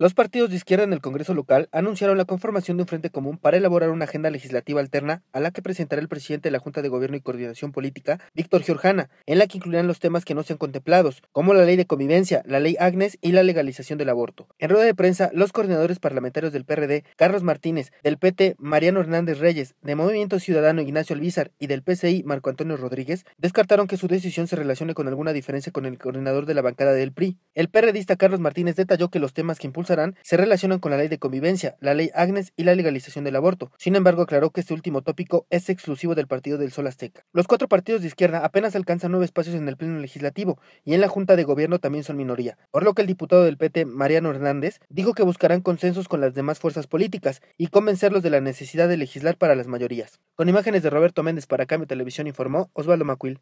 Los partidos de izquierda en el Congreso local anunciaron la conformación de un frente común para elaborar una agenda legislativa alterna a la que presentará el presidente de la Junta de Gobierno y Coordinación Política, Víctor Giorjana, en la que incluirán los temas que no sean contemplados, como la ley de convivencia, la ley Agnes y la legalización del aborto. En rueda de prensa, los coordinadores parlamentarios del PRD, Carlos Martínez, del PT, Mariano Hernández Reyes, de Movimiento Ciudadano Ignacio Alvízar y del PCI, Marco Antonio Rodríguez, descartaron que su decisión se relacione con alguna diferencia con el coordinador de la bancada del PRI. El PRDista Carlos Martínez detalló que los temas que impulsan se relacionan con la ley de convivencia, la ley Agnes y la legalización del aborto. Sin embargo, aclaró que este último tópico es exclusivo del Partido del Sol Azteca. Los cuatro partidos de izquierda apenas alcanzan nueve espacios en el Pleno Legislativo y en la Junta de Gobierno también son minoría, por lo que el diputado del PT, Mariano Hernández, dijo que buscarán consensos con las demás fuerzas políticas y convencerlos de la necesidad de legislar para las mayorías. Con imágenes de Roberto Méndez para Cambio Televisión informó Osvaldo Macuil.